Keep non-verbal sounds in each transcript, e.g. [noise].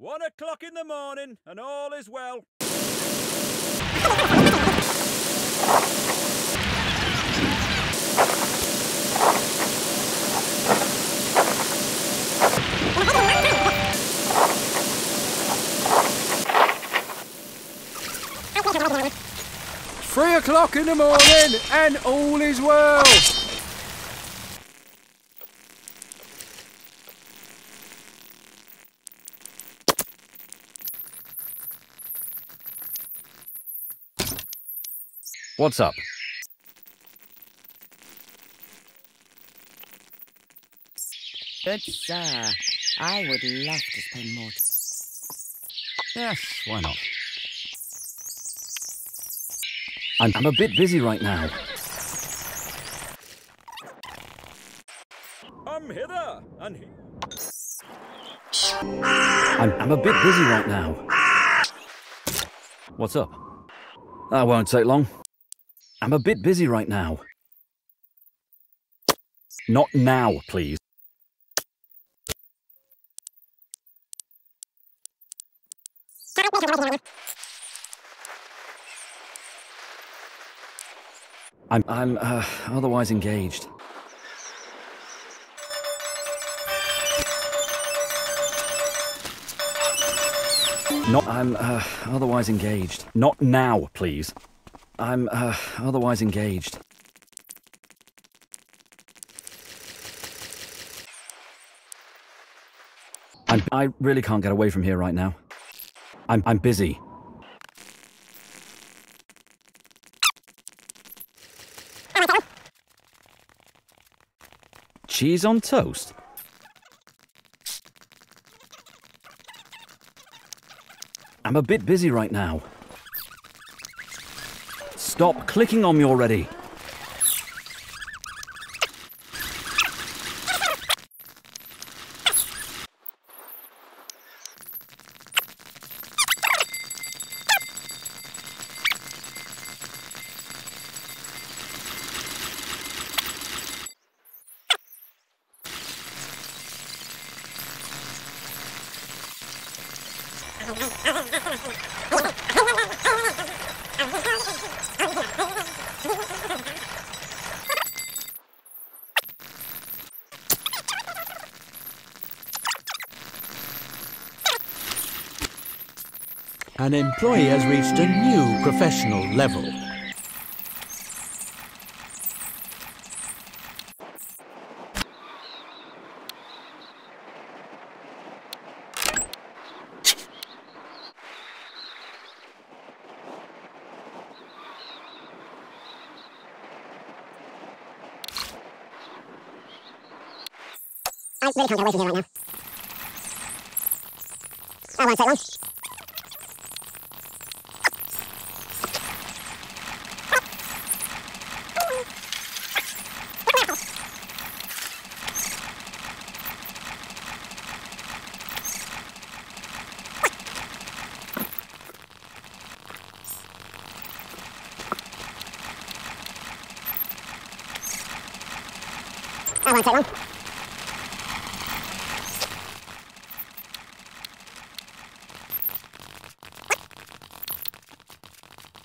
One o'clock in the morning, and all is well. Three o'clock in the morning, and all is well. What's up? Good sir, I would love to spend more. time. Yes, why not? I'm, I'm a bit busy right now. I'm hither, and he. I'm, I'm a bit busy right now. What's up? That won't take long. I'm a bit busy right now. Not now, please. I'm, I'm uh, otherwise engaged. Not, I'm uh, otherwise engaged. Not now, please. I'm uh, otherwise engaged. I'm, I really can't get away from here right now. I'm, I'm busy. Cheese on toast? I'm a bit busy right now. Stop clicking on me already. [laughs] An employee has reached a new professional level. I really can't get away from here right now. Oh, that won't take long. That won't take long.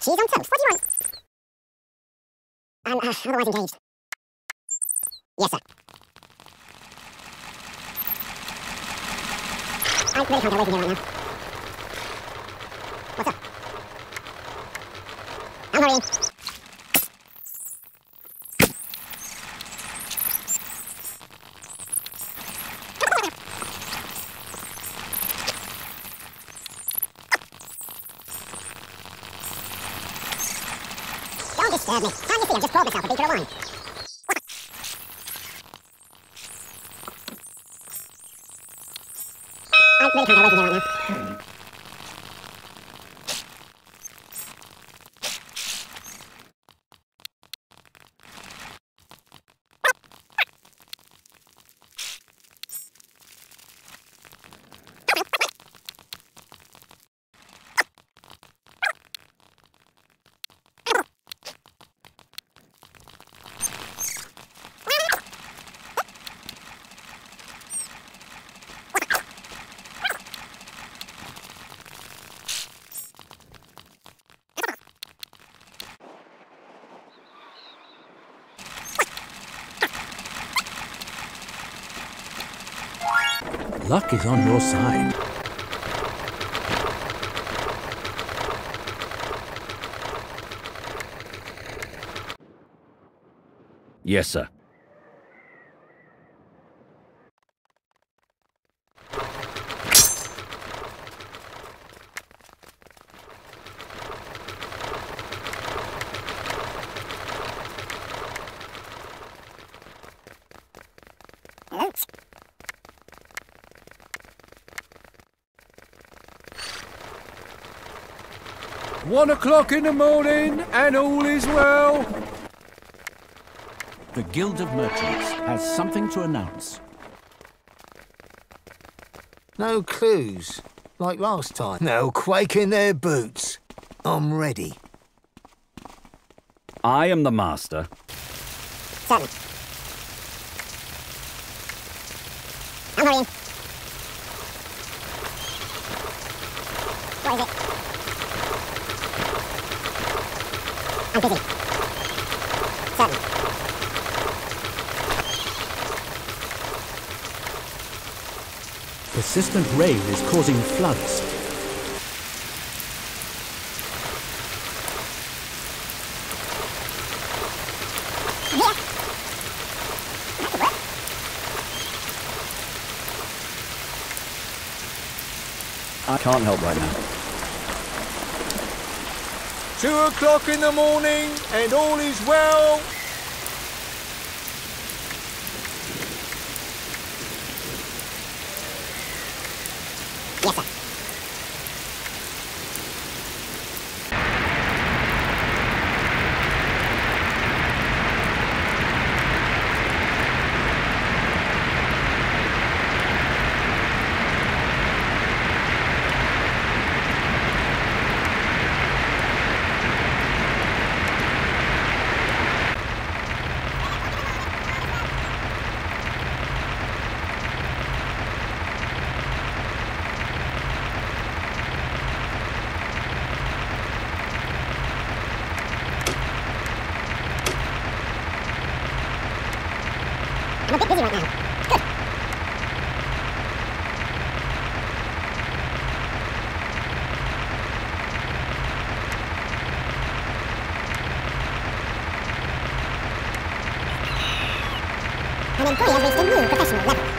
Cheese on toast. What do you want? I'm uh, otherwise engaged. Yes, sir. I really can't get away from here right now. What's up? I'm hurrying. Don't disturb me. Can't you see I've just poured myself a beaker of wine? Luck is on your side. Yes, sir. One o'clock in the morning, and all is well. The Guild of Merchants has something to announce. No clues, like last time. They'll quake in their boots. I'm ready. I am the master. Certainly. I'm hurrying. What is it? I'm busy. Certainly. Persistent rain is causing floods. I'm here. That could work. I can't help right now. Two o'clock in the morning, and all is well. Busy right now. Good. An employee has reached a new professional level.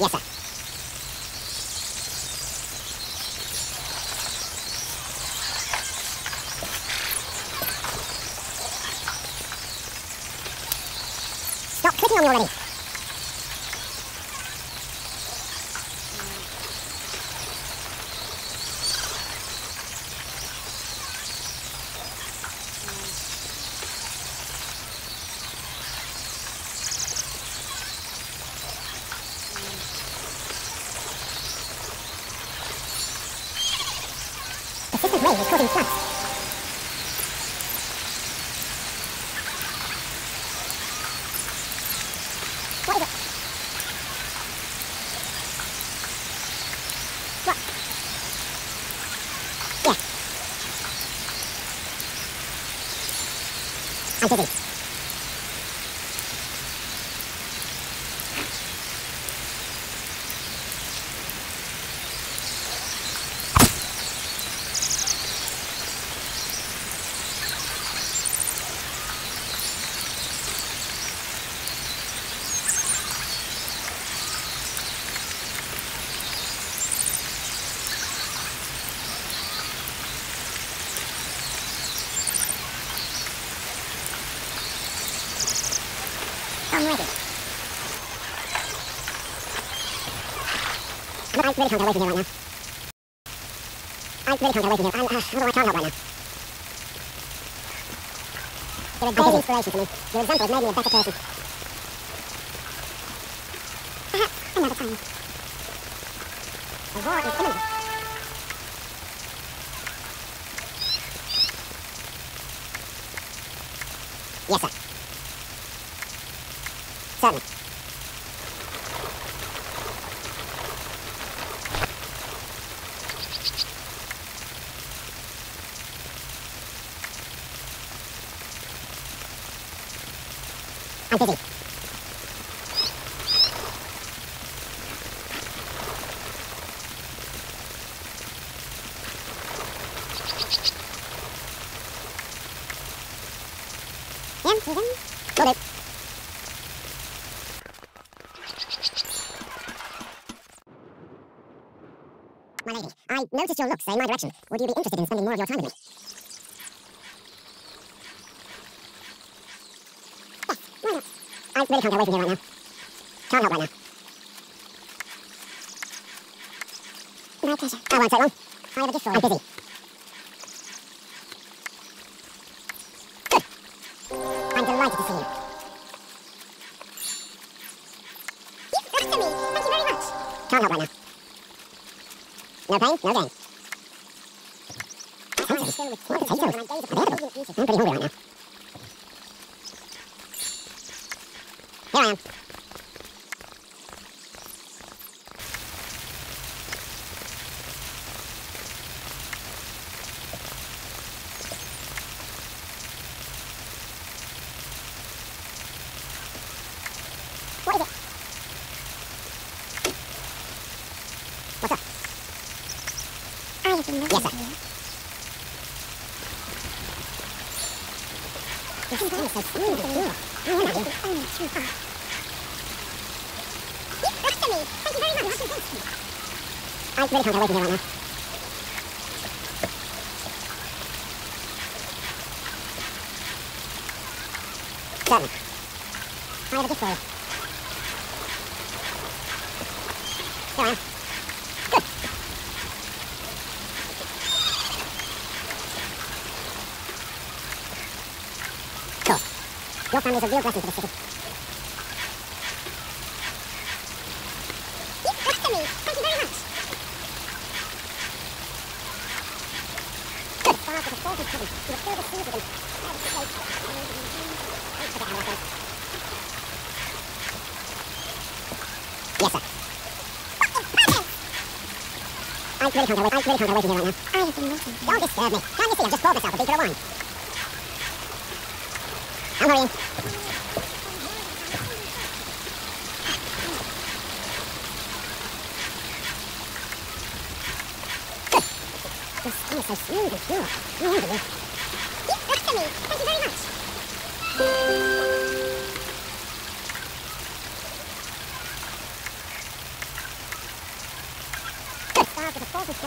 よっしゃよっ、空気の匂いがい I'm busy. I'm ready. I'm, I really can't get away from here right now. I really can't get away from here. I'm, uh, although I can't help right now. You're a great inspiration to me. Your example has made me a better person. Perhaps another time. The war is imminent. Yes, sir. Certainly. I'm busy. My lady, I noticed your looks eh, in my direction. Would you be interested in spending more of your time with me? Yes, why not? I really can't get away from here right now. Can't help right now. My pleasure. I won't take long. I have a gift for you. I'm busy. Can't help right now. No pain, no gain. Potatoes. Potatoes. I'm pretty hungry right now. Here I am. What is it? What's up? I have been yes, sir. This is so smooth and cool. I am not only too far. You flatter me. Thank you very much. I really get away from here right now. Certainly. I have a gift for you. Here I am. Good. Cool. Your family's a real blessing to the city. You flatter me. Thank you very much. Good. Far to the fourth of heaven. You will fill the seas with them. I forget how that goes. Yes, sir. I really can't get away. I really can't get away from here right now. I have been waiting. Don't disturb me. Can't you see I've just poured myself a beaker of wine? I'm hurrying. Your skin is so smooth and pure. I envy you. You flatter me. Thank you very much.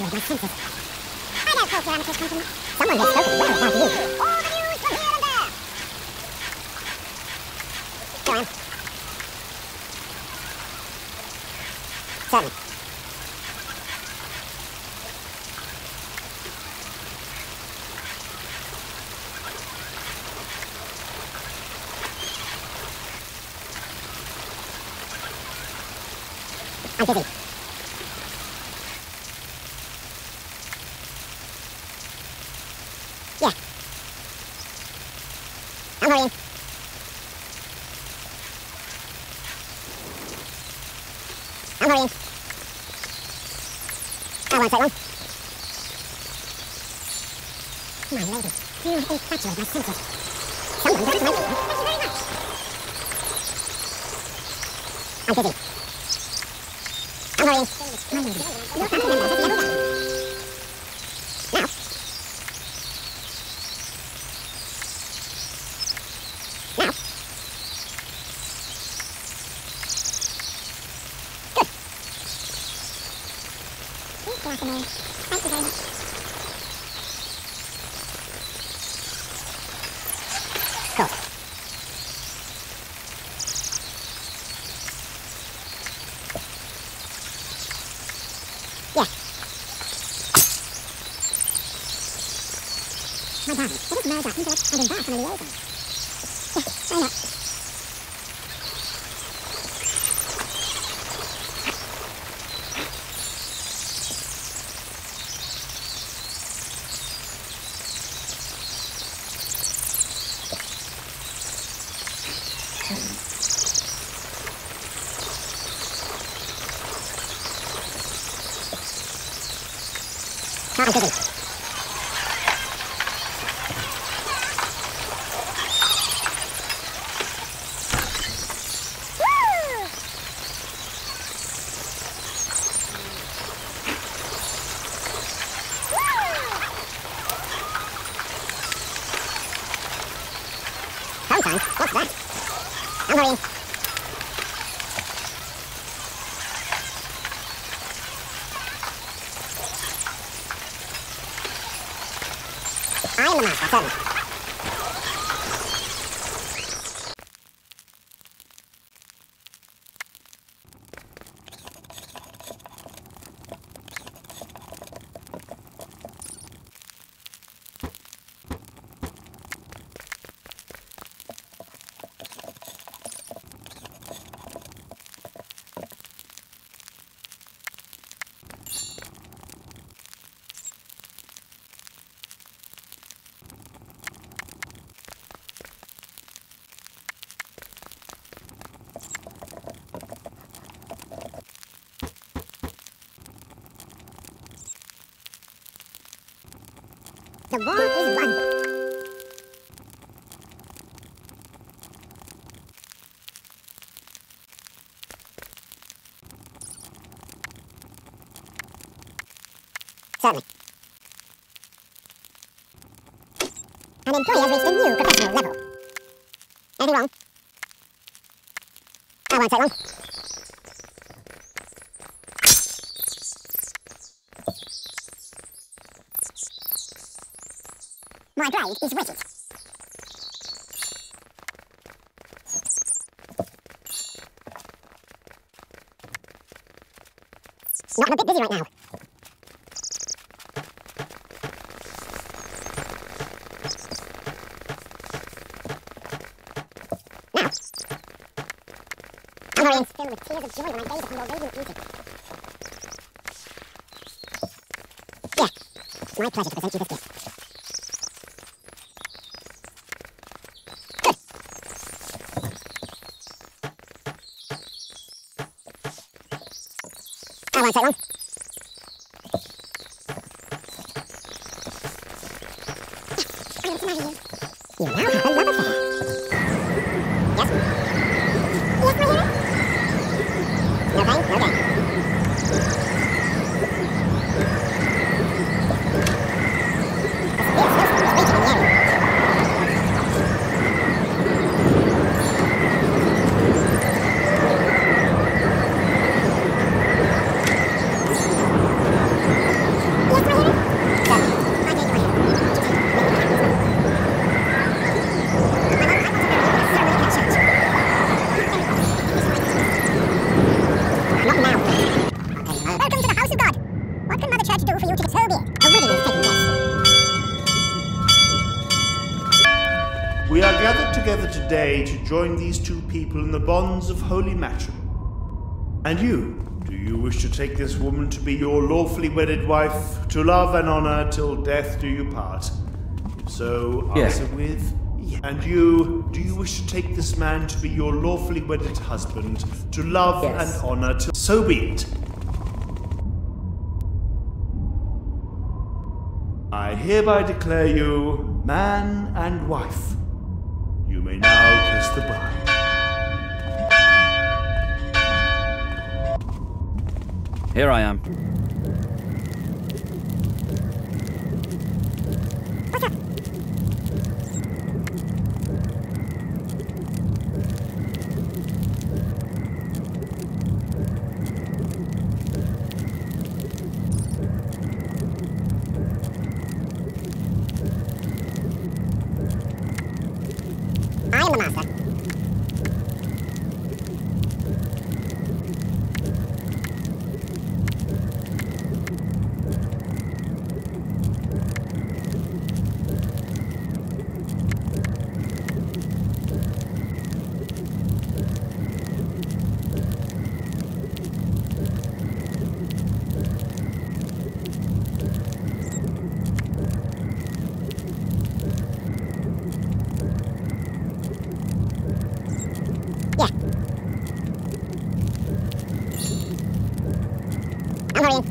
You infatuate my senses. I don't your amateurs compliment. Someone has spoken well about you. All the news from here and there. Here I am. Certainly. I'm busy. Yeah. I'm hurrying. I'm hurrying. I won't take long. My lady, you infatuate my senses. Someone doesn't like you. Thank you very much. I'm busy. I'm hurrying. My lady, your family members have never won. Now. Now. Good. Good afternoon. Thank you very much. Cool. Yeah. My darling, it is murder, intellect, and embark on a liaison. Yeah, why not? I'm busy. Woo! Sometimes, what's that? I'm hurrying. I am master, certainly. The war is won. Certainly. An employee has reached a new professional level. Anything wrong? I won't take long. Bride is waiting. Not a bit busy right now. Now. I'm hurrying. Filled with tears of joy when I gaze upon your radiant beauty. Yeah. It's my pleasure to present you this gift. Join these two people in the bonds of holy matrimony. And you, Do you wish to take this woman to be your lawfully wedded wife, to love and honor till death do you part? If so, Yeah. answer with yes. And you, do you wish to take this man to be your lawfully wedded husband, to love Yes. and honor till so be it? I hereby declare you man and wife. You may now kiss the bride. Here I am. I am the master. Yeah. I'm hurrying.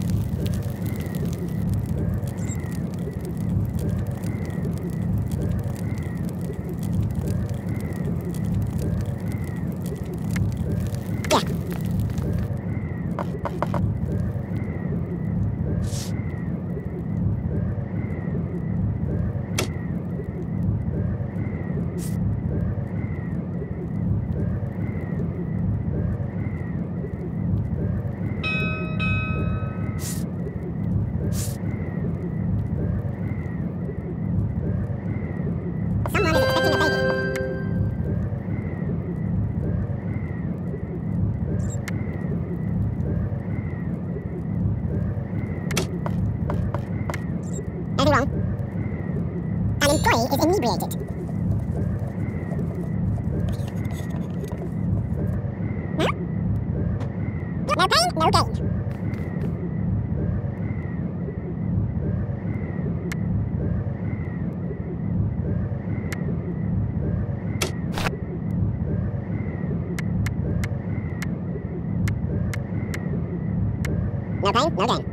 Yeah. Someone is expecting a baby. Anything wrong? An is inebriated. No pain, no gain. No pain, no gain.